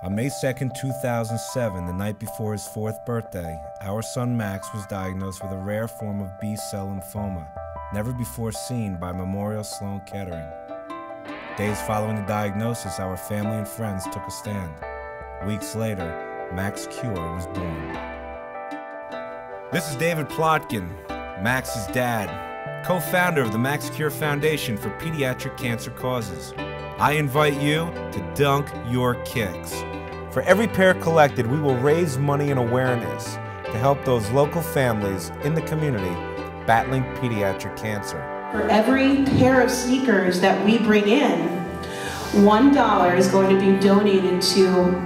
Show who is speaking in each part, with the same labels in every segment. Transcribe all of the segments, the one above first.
Speaker 1: On May 2nd, 2007, the night before his fourth birthday, our son Max was diagnosed with a rare form of B cell lymphoma, never before seen by Memorial Sloan Kettering. Days following the diagnosis, our family and friends took a stand. Weeks later, Max Cure was born. This is David Plotkin, Max's dad, co founder of the Max Cure Foundation for Pediatric Cancer Causes. I invite you to dunk your kicks. For every pair collected, we will raise money and awareness to help those local families in the community battling pediatric cancer.
Speaker 2: For every pair of sneakers that we bring in, $1 is going to be donated to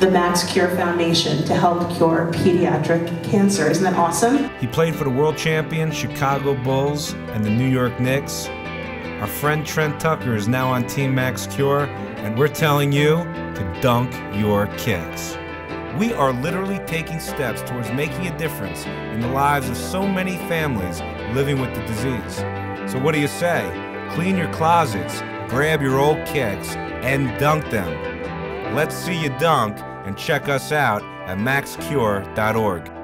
Speaker 2: the Max Cure Foundation to help cure pediatric cancer. Isn't that awesome?
Speaker 1: He played for the world champion Chicago Bulls and the New York Knicks. Our friend Trent Tucker is now on Team Max Cure, and we're telling you to dunk your kicks. We are literally taking steps towards making a difference in the lives of so many families living with the disease. So, what do you say? Clean your closets, grab your old kicks, and dunk them. Let's see you dunk and check us out at maxcure.org.